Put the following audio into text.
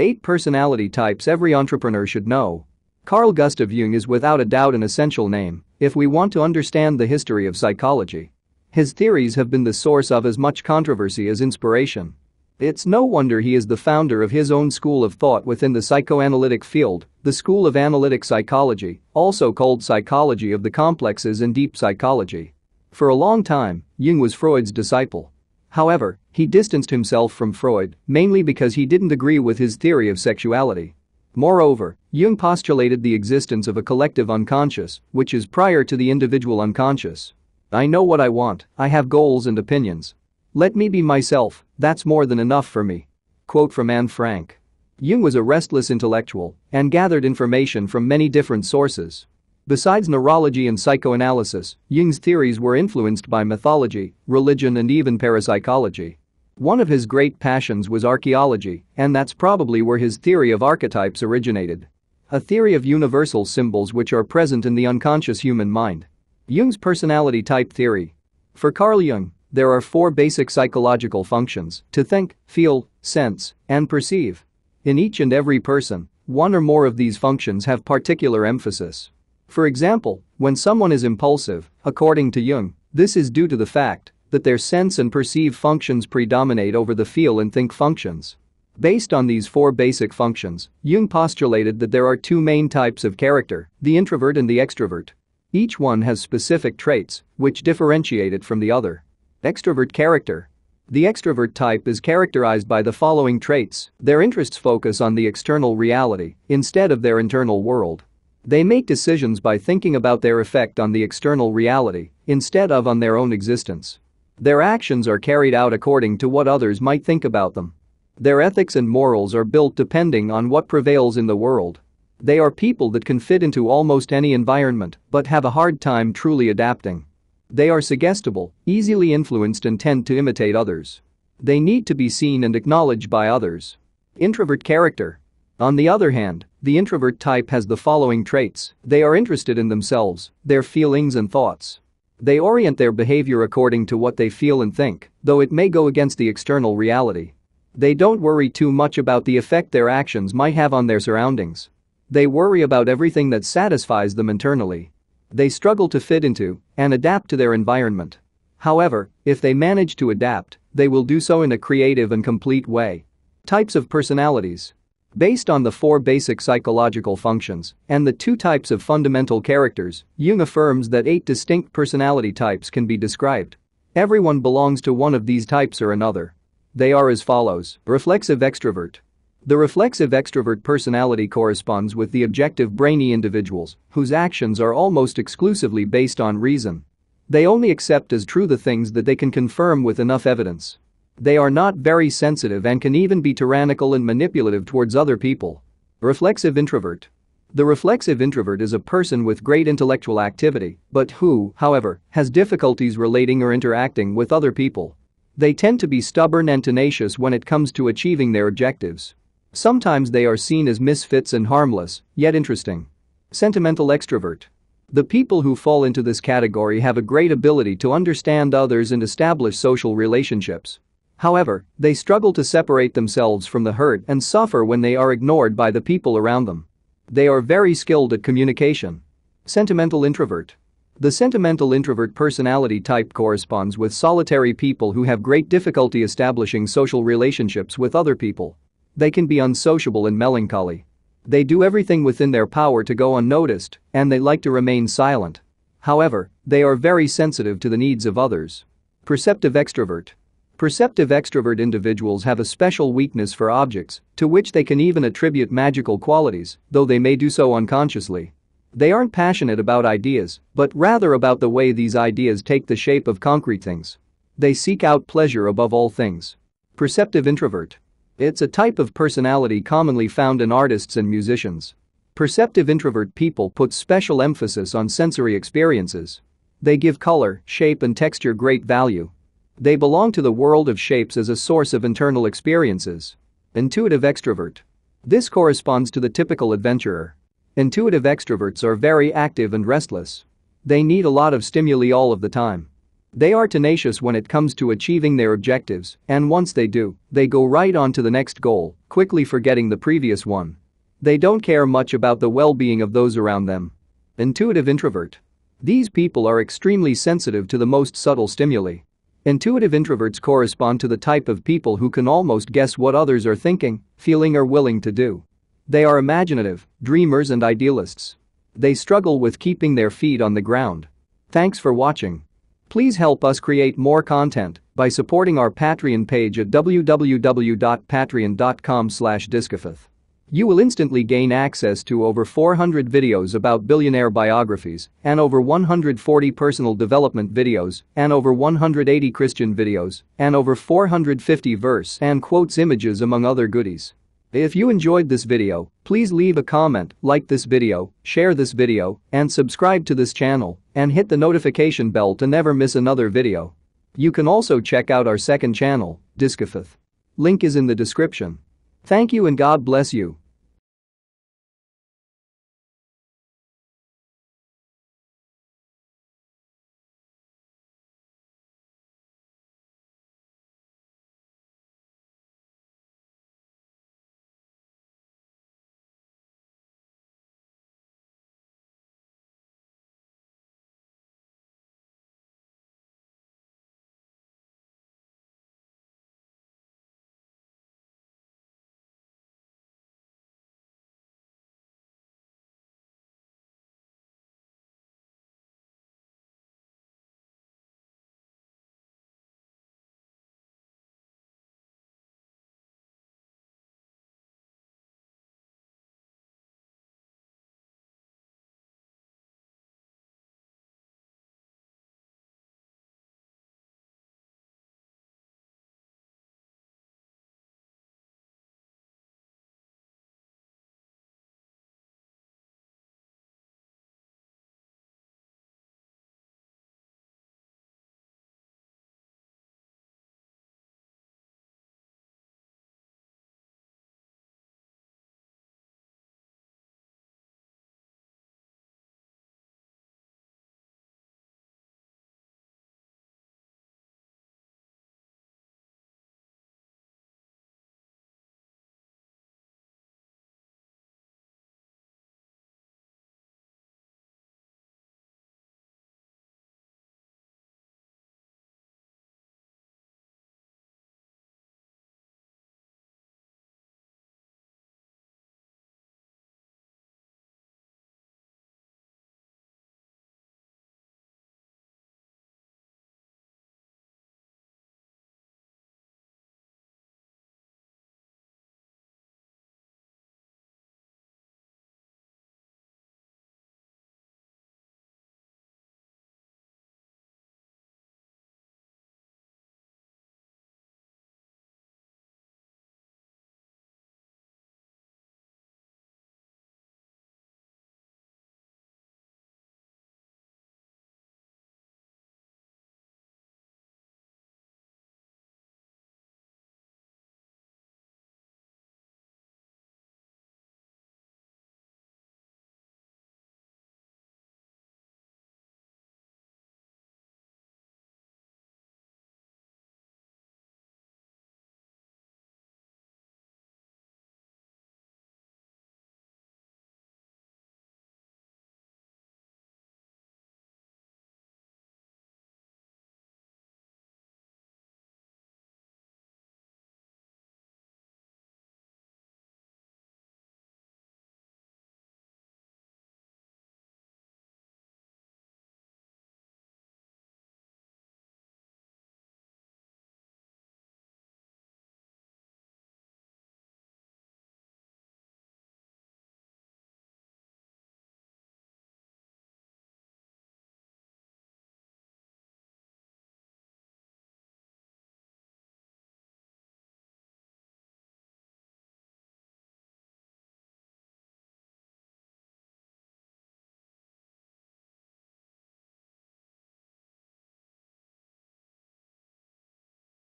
8 personality types every entrepreneur should know. Carl Gustav Jung is without a doubt an essential name if we want to understand the history of psychology. His theories have been the source of as much controversy as inspiration. It's no wonder he is the founder of his own school of thought within the psychoanalytic field, the School of Analytic Psychology, also called Psychology of the Complexes and Deep Psychology. For a long time, Jung was Freud's disciple. However, he distanced himself from Freud mainly because he didn't agree with his theory of sexuality. Moreover, Jung postulated the existence of a collective unconscious, which is prior to the individual unconscious. I know what I want, I have goals and opinions. Let me be myself, that's more than enough for me. Quote from Anne Frank. Jung was a restless intellectual and gathered information from many different sources. Besides neurology and psychoanalysis, Jung's theories were influenced by mythology, religion and even parapsychology. One of his great passions was archaeology, and that's probably where his theory of archetypes originated. A theory of universal symbols which are present in the unconscious human mind. Jung's personality type theory. For Carl Jung, there are four basic psychological functions to think, feel, sense, and perceive. In each and every person, one or more of these functions have particular emphasis. For example, when someone is impulsive, according to Jung, this is due to the fact that their sense and perceive functions predominate over the feel and think functions. Based on these four basic functions, Jung postulated that there are two main types of character, the introvert and the extrovert. Each one has specific traits which differentiate it from the other. Extrovert character. The extrovert type is characterized by the following traits their interests focus on the external reality instead of their internal world. They make decisions by thinking about their effect on the external reality instead of on their own existence. Their actions are carried out according to what others might think about them. Their ethics and morals are built depending on what prevails in the world. They are people that can fit into almost any environment but have a hard time truly adapting. They are suggestible, easily influenced and tend to imitate others. They need to be seen and acknowledged by others. Introvert character. On the other hand, the introvert type has the following traits they are interested in themselves, their feelings and thoughts. They orient their behavior according to what they feel and think, though it may go against the external reality. They don't worry too much about the effect their actions might have on their surroundings. They worry about everything that satisfies them internally. They struggle to fit into and adapt to their environment. However, if they manage to adapt, they will do so in a creative and complete way. Types of personalities. Based on the four basic psychological functions and the two types of fundamental characters, Jung affirms that eight distinct personality types can be described. Everyone belongs to one of these types or another. They are as follows reflexive extrovert, the reflexive extrovert personality corresponds with the objective brainy individuals whose actions are almost exclusively based on reason. They only accept as true the things that they can confirm with enough evidence. They are not very sensitive and can even be tyrannical and manipulative towards other people. Reflexive introvert. The reflexive introvert is a person with great intellectual activity, but who, however, has difficulties relating or interacting with other people. They tend to be stubborn and tenacious when it comes to achieving their objectives. Sometimes they are seen as misfits and harmless, yet interesting. Sentimental extrovert. The people who fall into this category have a great ability to understand others and establish social relationships. However, they struggle to separate themselves from the herd and suffer when they are ignored by the people around them. They are very skilled at communication. Sentimental introvert. The sentimental introvert personality type corresponds with solitary people who have great difficulty establishing social relationships with other people. They can be unsociable and melancholy. They do everything within their power to go unnoticed, and they like to remain silent. However, they are very sensitive to the needs of others. Perceptive extrovert. Perceptive extrovert individuals have a special weakness for objects, to which they can even attribute magical qualities, though they may do so unconsciously. They aren't passionate about ideas, but rather about the way these ideas take the shape of concrete things. They seek out pleasure above all things. Perceptive introvert. It's a type of personality commonly found in artists and musicians. Perceptive introvert people put special emphasis on sensory experiences. They give color, shape and texture great value. They belong to the world of shapes as a source of internal experiences. Intuitive extrovert. This corresponds to the typical adventurer. Intuitive extroverts are very active and restless. They need a lot of stimuli all of the time. They are tenacious when it comes to achieving their objectives, and once they do, they go right on to the next goal, quickly forgetting the previous one. They don't care much about the well-being of those around them. Intuitive introvert. These people are extremely sensitive to the most subtle stimuli. Intuitive introverts correspond to the type of people who can almost guess what others are thinking, feeling or willing to do. They are imaginative, dreamers and idealists. They struggle with keeping their feet on the ground. Thanks for watching. Please help us create more content by supporting our Patreon page at www.patreon.com/diskifaith. You will instantly gain access to over 400 videos about billionaire biographies and over 140 personal development videos and over 180 Christian videos and over 450 verse and quotes images among other goodies. If you enjoyed this video, please leave a comment, like this video, share this video, and subscribe to this channel, and hit the notification bell to never miss another video. You can also check out our second channel, Diskifaith. Link is in the description. Thank you and God bless you.